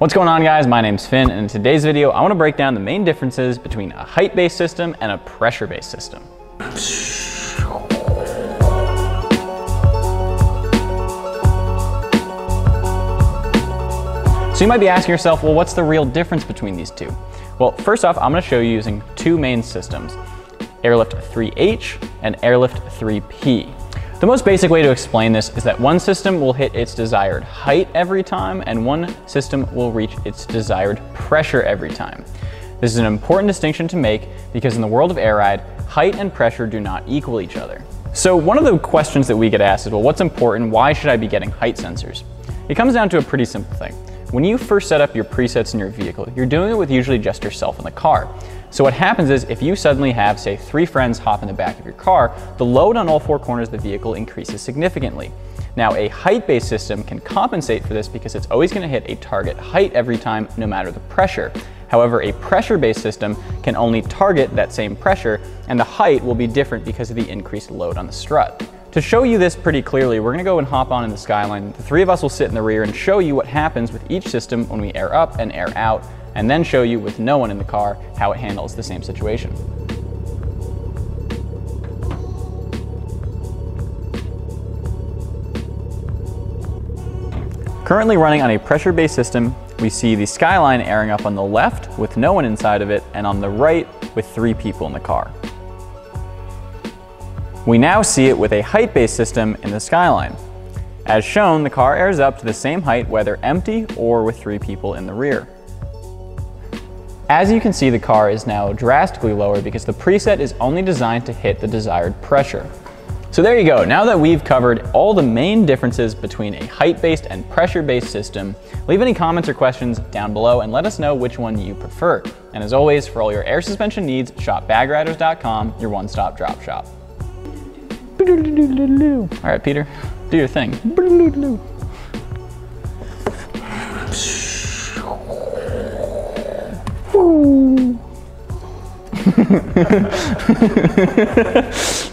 What's going on guys? My name's Phin and in today's video I want to break down the main differences between a height-based system and a pressure-based system. So you might be asking yourself, well what's the real difference between these two? Well first off I'm going to show you using two main systems, Airlift 3H and Airlift 3P. The most basic way to explain this is that one system will hit its desired height every time and one system will reach its desired pressure every time. This is an important distinction to make because in the world of air ride, height and pressure do not equal each other. So one of the questions that we get asked is, well, what's important? Why should I be getting height sensors? It comes down to a pretty simple thing. When you first set up your presets in your vehicle, you're doing it with usually just yourself in the car. So what happens is if you suddenly have, say, three friends hop in the back of your car, the load on all four corners of the vehicle increases significantly. Now, a height-based system can compensate for this because it's always going to hit a target height every time, no matter the pressure. However, a pressure-based system can only target that same pressure, and the height will be different because of the increased load on the strut. To show you this pretty clearly, we're gonna go and hop on in the Skyline. The three of us will sit in the rear and show you what happens with each system when we air up and air out, and then show you with no one in the car how it handles the same situation. Currently running on a pressure-based system, we see the Skyline airing up on the left with no one inside of it and on the right with three people in the car. We now see it with a height-based system in the Skyline. As shown, the car airs up to the same height whether empty or with three people in the rear. As you can see, the car is now drastically lower because the preset is only designed to hit the desired pressure. So there you go. Now that we've covered all the main differences between a height-based and pressure-based system, leave any comments or questions down below and let us know which one you prefer. And as always, for all your air suspension needs, shop bagriders.com, your one-stop drop shop. All right, Peter, do your thing. Woo!